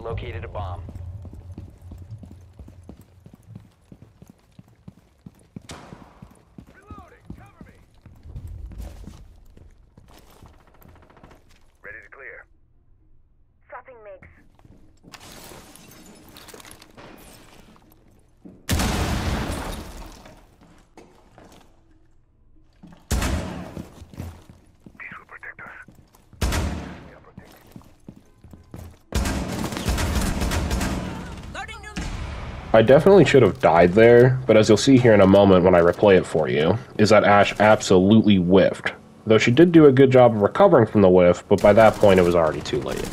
located a bomb. Ready to clear. Swapping MiGs. This will protect us. We are protected. I definitely should have died there, but as you'll see here in a moment when I replay it for you, is that Ash absolutely whiffed. Though she did do a good job of recovering from the whiff, but by that point it was already too late.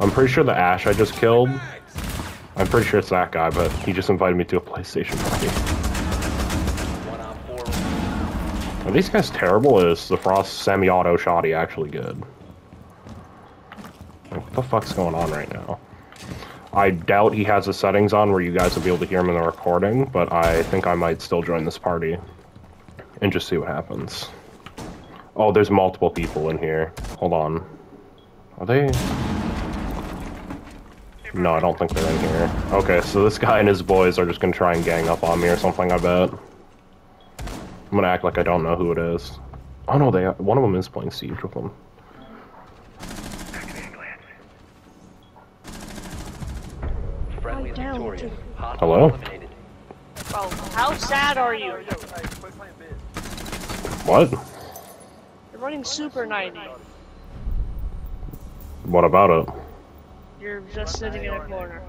I'm pretty sure the Ash I just killed, I'm pretty sure it's that guy, but he just invited me to a PlayStation party. Are these guys terrible? Is the Frost semi-auto shoddy actually good? What the fuck's going on right now? I doubt he has the settings on where you guys will be able to hear him in the recording, but I think I might still join this party and just see what happens. Oh, there's multiple people in here. Hold on. Are they? No, I don't think they're in here. Okay, so this guy and his boys are just gonna try and gang up on me or something, I bet. I'm gonna act like I don't know who it is. Oh no, they are. one of them is playing Siege with them. Activating glance. Friendly is down, victorious. dude. Hostile Hello? eliminated. Bro, how sad are you? What? You're running Super 90. What about it? You're just sitting in a corner.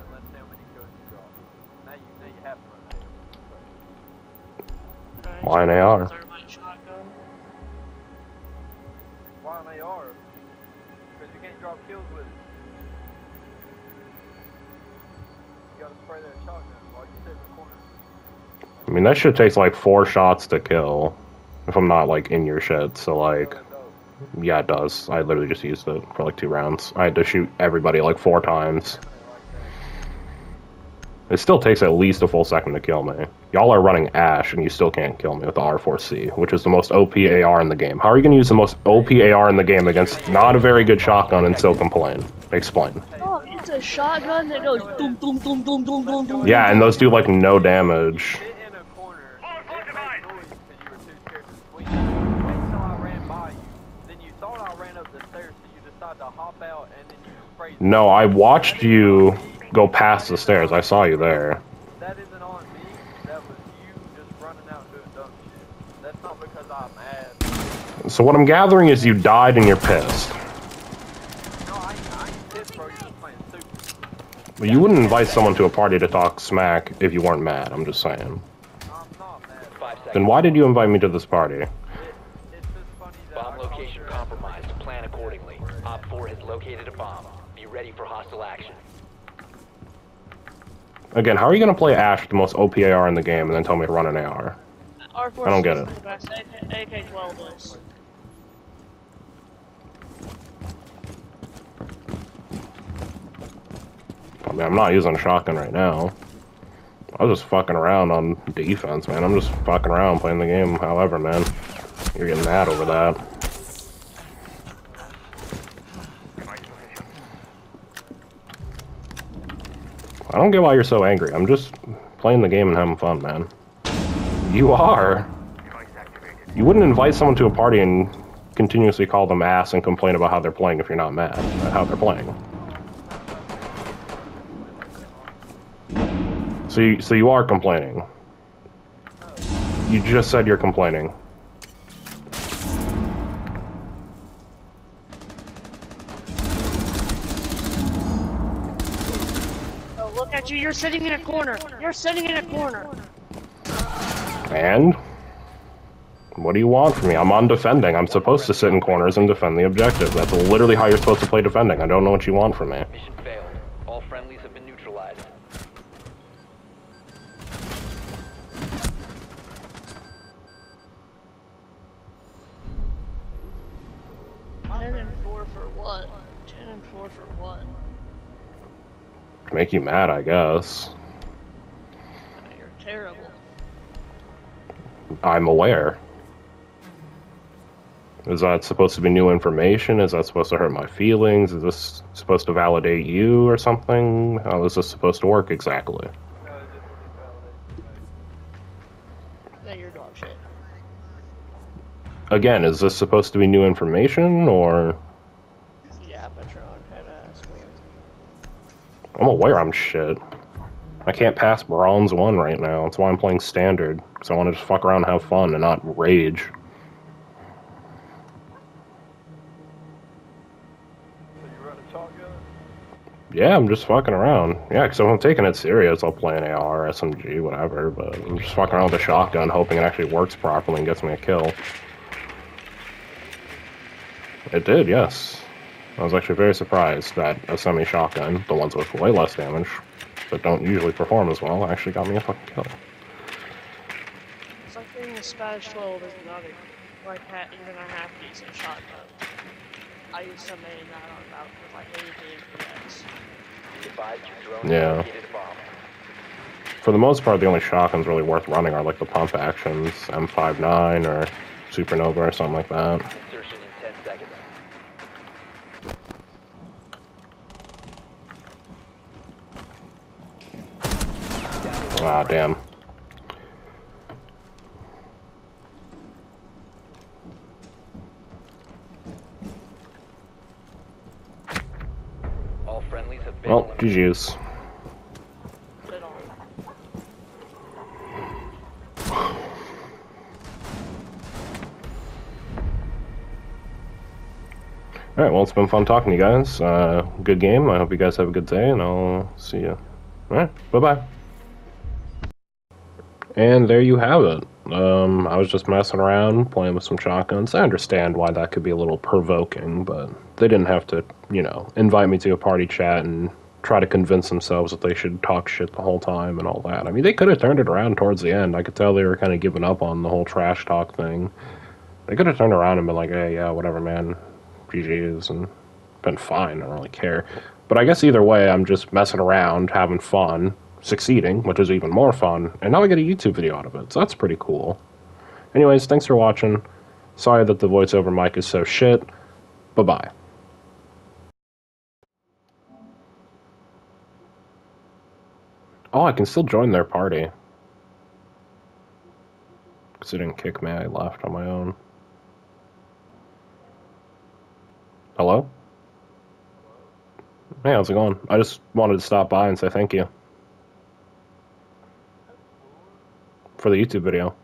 Why an AR? Why an AR? Because you can't drop kills with it. You gotta spray that shotgun while you sit in the corner. I mean, that shit takes like four shots to kill. If I'm not like in your shit, so like, That does. Yeah, it does. I literally just used it for like two rounds. I had to shoot everybody like four times. It still takes at least a full second to kill me. Y'all are running Ash, and you still can't kill me with the R4C, which is the most OP AR in the game. How are you gonna use the most OP AR in the game against not a very good shotgun and still complain? Explain. Oh, it's a shotgun that goes boom, boom, boom, boom, boom, boom, boom. Yeah, and those do like no damage. You sprayed. No, I watched you go past the stairs. I saw you there. That isn't on me. That was you just running out and doing dumb shit. That's not because I'm mad. So what I'm gathering is you died and you're pissed. No, I, I ain't pissed, bro. You're just playing stupid. But you wouldn't invite someone to a party to talk smack if you weren't mad. I'm just saying. I'm not mad. Then why did you invite me to this party? Accordingly. Op 4 has located a bomb. Be ready for hostile action. Again, how are you gonna play Ash with the most OP AR in the game and then tell me to run an AR? R4 I don't get it. AK- AK-12. I mean, I'm not using a shotgun right now. I was just fucking around on defense, man. I'm just fucking around playing the game however, man. You're getting mad over that. I don't get why you're so angry. I'm just playing the game and having fun, man. You are. You wouldn't invite someone to a party and continuously call them ass and complain about how they're playing if you're not mad at how they're playing. So you, so you are complaining. You just said you're complaining. Oh, look at you. You're sitting in a corner. You're sitting in a corner. And? What do you want from me? I'm on defending. I'm supposed to sit in corners and defend the objective. That's literally how you're supposed to play defending. I don't know what you want from me. Mission failed. All friendlies have been neutralized. Ten and four for what? Ten and four for what? Make you mad, I guess. You're terrible. I'm aware. Is that supposed to be new information? Is that supposed to hurt my feelings? Is this supposed to validate you or something? How is this supposed to work exactly? No, it just was validation. That you're dog shit. Again, is this supposed to be new information or Yeah, Patron had asked me. I'm aware I'm shit. I can't pass bronze one right now. That's why I'm playing standard. Because I want to just fuck around and have fun and not rage. Yeah, I'm just fucking around. Yeah, because if I'm taking it serious, I'll play an AR, SMG, whatever. But I'm just fucking around with a shotgun, hoping it actually works properly and gets me a kill. It did, yes. I was actually very surprised that a semi-shotgun, the ones with way less damage, that don't usually perform as well, actually got me a fucking kill. It's like a SPAS-12 is another, like ha- even a half decent shotgun. I used to main that on about with like 80 FPS. Yeah. has located a bomb. For the most part, the only shotguns really worth running are like the pump actions, M59 or Supernova or something like that. Ah, damn. All friendlies have been Well. GG's. Alright, well, it's been fun talking to you guys. Uh, good game. I hope you guys have a good day, and I'll see you. Alright, bye bye. And there you have it. Um, I was just messing around, playing with some shotguns. I understand why that could be a little provoking, but they didn't have to, you know, invite me to a party chat and try to convince themselves that they should talk shit the whole time and all that. I mean, they could have turned it around towards the end. I could tell they were kind of giving up on the whole trash talk thing. They could have turned around and been like, hey, yeah, whatever, man. GG's and been fine. I don't really care. But I guess either way, I'm just messing around, having fun, succeeding, which is even more fun. And now I get a YouTube video out of it, so that's pretty cool. Anyways, thanks for watching. Sorry that the voiceover mic is so shit. Bye bye. Oh, I can still join their party. Because they didn't kick me, I left on my own. Hello? Hey, how's it going? I just wanted to stop by and say thank you. For the YouTube video.